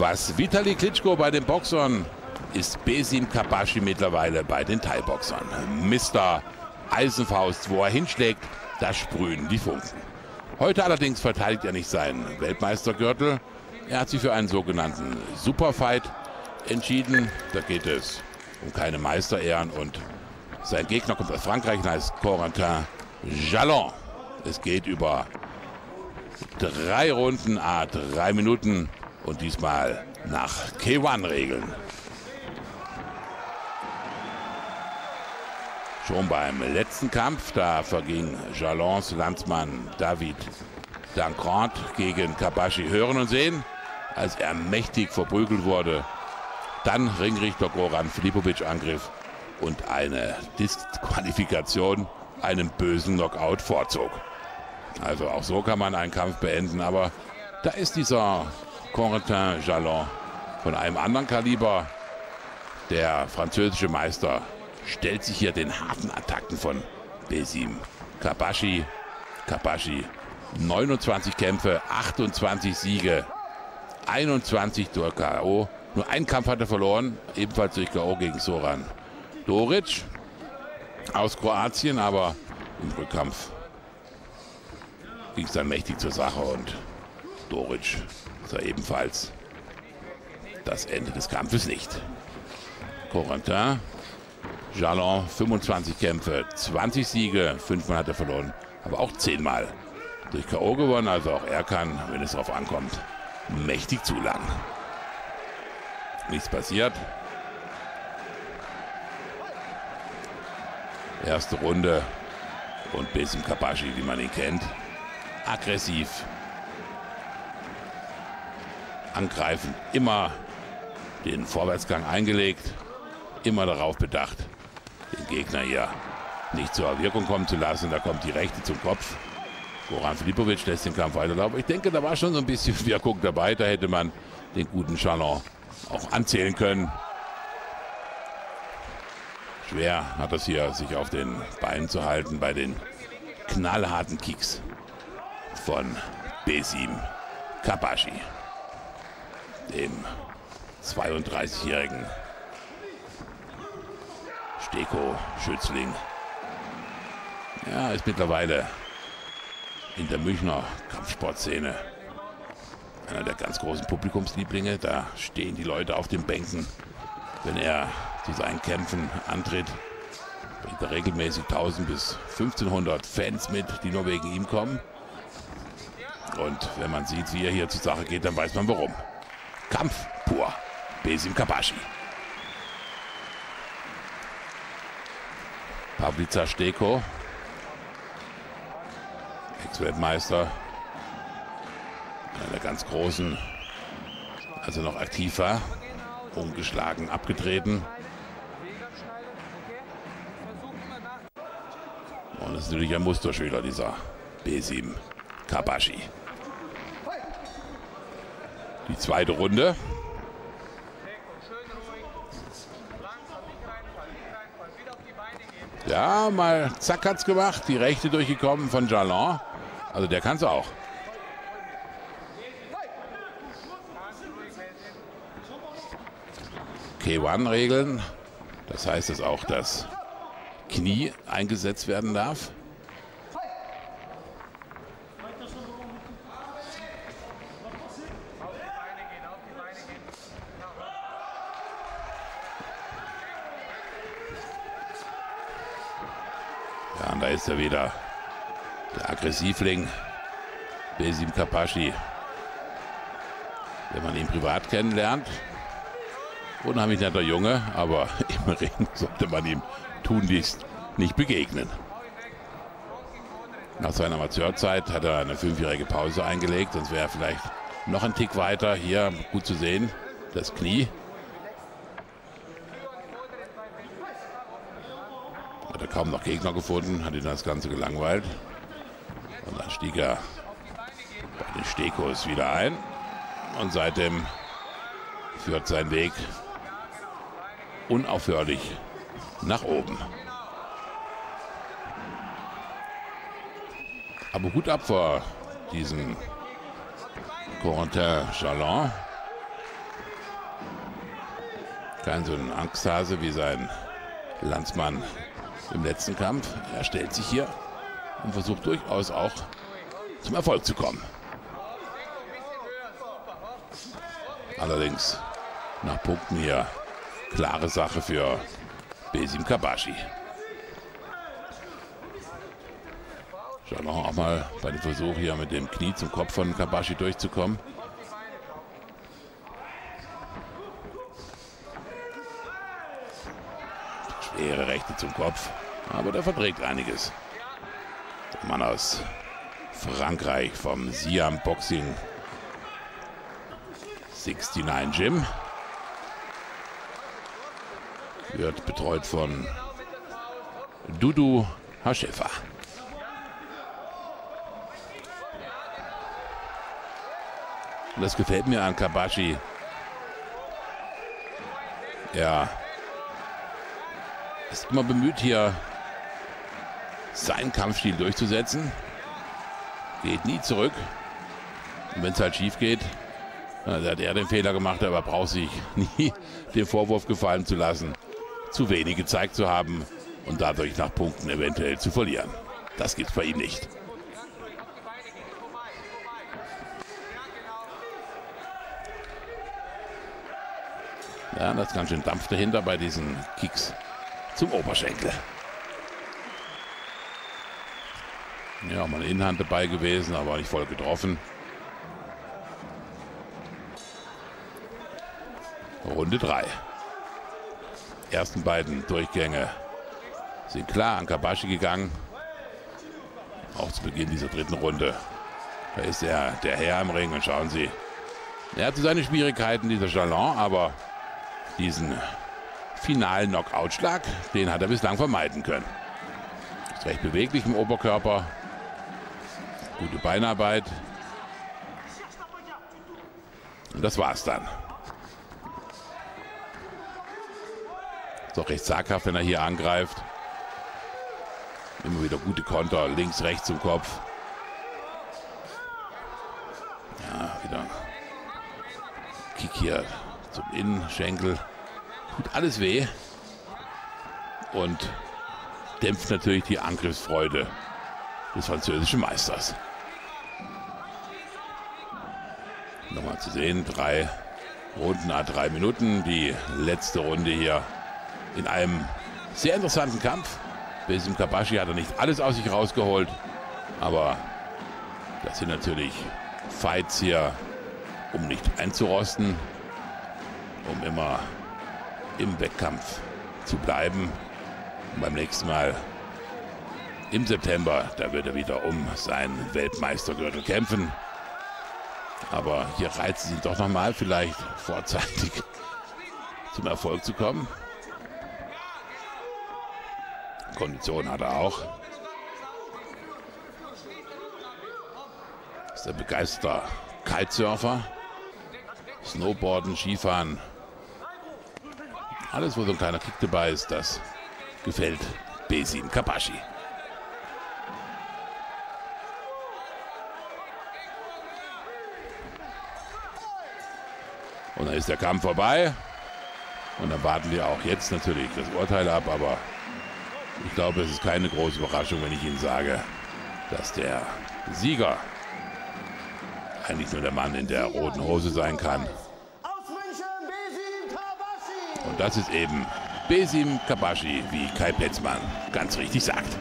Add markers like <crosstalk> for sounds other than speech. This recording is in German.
Was Vitali Klitschko bei den Boxern ist Besim Kabashi mittlerweile bei den Thai-Boxern. Mr. Eisenfaust, wo er hinschlägt, da sprühen die Funken. Heute allerdings verteidigt er nicht seinen Weltmeistergürtel. Er hat sich für einen sogenannten Superfight entschieden. Da geht es um keine Meisterehren und sein Gegner kommt aus Frankreich und heißt Corentin Jalon. Es geht über drei Runden, a drei Minuten und diesmal nach K1-Regeln. Schon beim letzten Kampf, da verging Jalons Landsmann David Dancrant gegen Kabashi hören und sehen, als er mächtig verprügelt wurde. Dann Ringrichter Goran Filipovic Angriff und eine Disqualifikation einen bösen Knockout vorzog. Also auch so kann man einen Kampf beenden, aber da ist dieser Corentin Jalon von einem anderen Kaliber. Der französische Meister stellt sich hier den harten Attacken von Besim Kabashi. Kabashi 29 Kämpfe, 28 Siege, 21 durch K.O. Nur einen Kampf hat er verloren, ebenfalls durch K.O. gegen Soran Doric aus Kroatien, aber im Rückkampf ging es dann mächtig zur Sache und Doric sah ebenfalls das Ende des Kampfes nicht. Corentin, Jalon 25 Kämpfe, 20 Siege, 5 Mal hat er verloren, aber auch 10 Mal durch K.O. gewonnen. Also auch er kann, wenn es darauf ankommt, mächtig zulangen. Nichts passiert. Erste Runde und Besim Kabashi, wie man ihn kennt. Aggressiv. Angreifend. Immer den Vorwärtsgang eingelegt. Immer darauf bedacht, den Gegner hier nicht zur Wirkung kommen zu lassen. Da kommt die Rechte zum Kopf. Goran Filipovic lässt den Kampf weiterlaufen. Ich denke, da war schon so ein bisschen <laughs> Wirkung dabei. Da hätte man den guten Chalon auch anzählen können. Schwer hat es hier, sich auf den Beinen zu halten bei den knallharten Kicks von Besim Kabashi, dem 32-jährigen Steko-Schützling. Ja, ist mittlerweile in der Münchner Kampfsportszene einer der ganz großen Publikumslieblinge. Da stehen die Leute auf den Bänken, wenn er zu seinen Kämpfen antritt. Bringt er regelmäßig 1000 bis 1500 Fans mit, die nur wegen ihm kommen. Und wenn man sieht, wie er hier zur Sache geht, dann weiß man warum. Kampf pur. Besim Kabashi. Pavlica Steko, Ex-Weltmeister, einer der ganz Großen, also noch aktiv war, ungeschlagen abgetreten. Und das ist natürlich ein Musterschüler, dieser B7 Kabashi. Die zweite Runde. Ja, mal zack hat's gemacht. Die rechte durchgekommen von Jalon. Also der kann es auch. K1-Regeln. Das heißt, dass auch das Knie eingesetzt werden darf. Ja, da ist er wieder. Der Aggressivling. Besim Kapashi. Wenn man ihn privat kennenlernt, unheimlich netter Junge, aber <laughs> im Ring sollte man ihm tunlichst nicht begegnen. Nach seiner Amateurzeit hat er eine fünfjährige Pause eingelegt, sonst wäre er vielleicht noch ein Tick weiter. Hier gut zu sehen, das Knie. Kaum noch Gegner gefunden, hat ihn das Ganze gelangweilt. Und dann stieg er bei den Stekos wieder ein. Und seitdem führt sein Weg unaufhörlich nach oben. Aber Hut ab vor diesem Corentin Jalon. Kein so ein Angsthase wie sein Landsmann im letzten Kampf. Er stellt sich hier und versucht durchaus auch zum Erfolg zu kommen. Allerdings nach Punkten hier klare Sache für Besim Kabashi. Schauen wir auch mal bei dem Versuch hier mit dem Knie zum Kopf von Kabashi durchzukommen. Schwere Rechte zum Kopf, aber der verträgt einiges. Der Mann aus Frankreich vom Siam Boxing 69 Gym. Wird betreut von Dudu Hashefa. Und das gefällt mir an Kabashi. Er ist immer bemüht, hier seinen Kampfstil durchzusetzen. Geht nie zurück. Und wenn es halt schief geht, dann hat er den Fehler gemacht, aber braucht sich nie <laughs> den Vorwurf gefallen zu lassen, zu wenig gezeigt zu haben und dadurch nach Punkten eventuell zu verlieren. Das gibt es bei ihm nicht. Ja, das ganz schön Dampf dahinter bei diesen Kicks zum Oberschenkel. Ja, mal eine Innenhand dabei gewesen, aber nicht voll getroffen. Runde 3. Ersten beiden Durchgänge sind klar an Kabashi gegangen. Auch zu Beginn dieser dritten Runde. Da ist er der Herr im Ring und schauen Sie. Er hatte seine Schwierigkeiten, dieser Jalon, aber diesen finalen Knockout-Schlag, den hat er bislang vermeiden können. Ist recht beweglich im Oberkörper. Gute Beinarbeit. Und das war's dann. Ist auch recht zaghaft, wenn er hier angreift. Immer wieder gute Konter, links, rechts zum Kopf. Ja, wieder Kick hier zum Innenschenkel. Tut alles weh. Und dämpft natürlich die Angriffsfreude des französischen Meisters. Nochmal zu sehen, drei Runden, a drei Minuten. Die letzte Runde hier in einem sehr interessanten Kampf. Besim Kabashi hat er nicht alles aus sich rausgeholt, aber das sind natürlich Fights hier, um nicht einzurosten, um immer im Wettkampf zu bleiben. Und beim nächsten Mal im September, da wird er wieder um seinen Weltmeistergürtel kämpfen. Aber hier reizt es ihn doch nochmal, vielleicht vorzeitig <laughs> zum Erfolg zu kommen. Kondition hat er auch. Ist ein begeisterter Kitesurfer. Snowboarden, Skifahren. Alles, wo so ein kleiner Kick dabei ist, das gefällt Besim Kabashi. Und dann ist der Kampf vorbei. Und dann warten wir auch jetzt natürlich das Urteil ab, aber ich glaube, es ist keine große Überraschung, wenn ich Ihnen sage, dass der Sieger eigentlich nur der Mann in der roten Hose sein kann. Das ist eben Besim Kabashi, wie Kai Petzmann ganz richtig sagt.